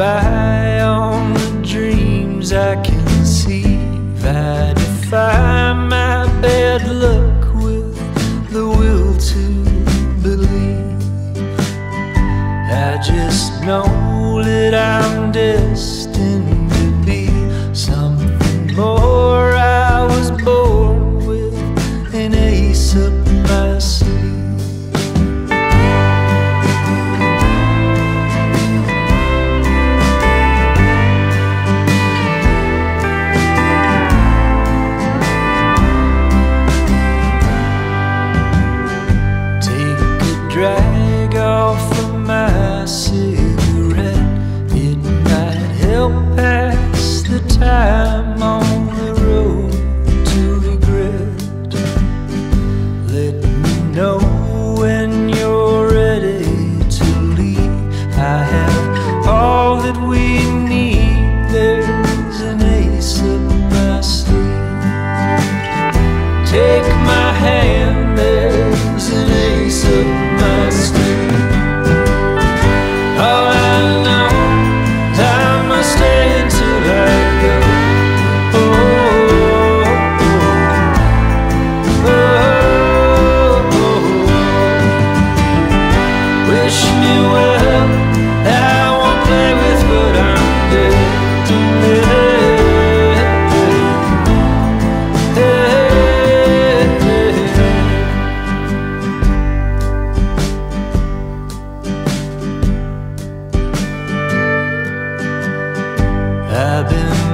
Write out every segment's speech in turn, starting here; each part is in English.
by on the dreams I conceive. I defy my bad luck with the will to believe. I just know that I'm destined time on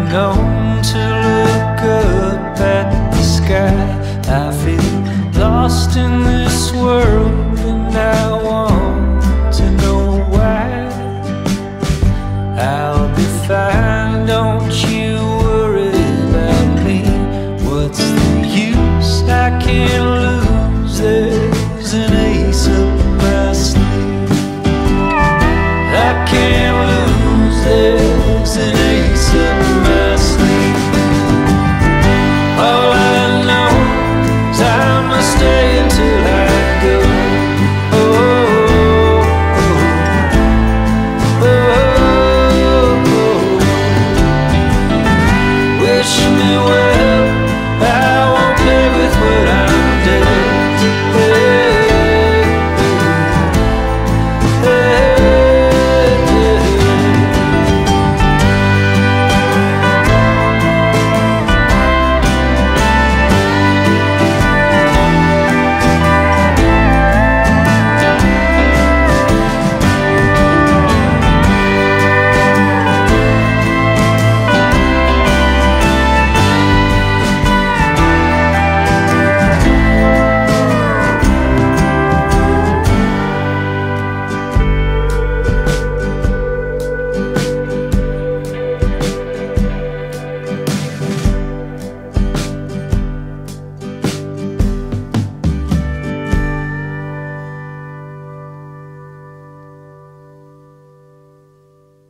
known to look up at the sky. I feel lost in this world and I want to know why. I'll be fine, don't you worry about me. What's the use? I can't lose. There's an ace up my sleeve. I can't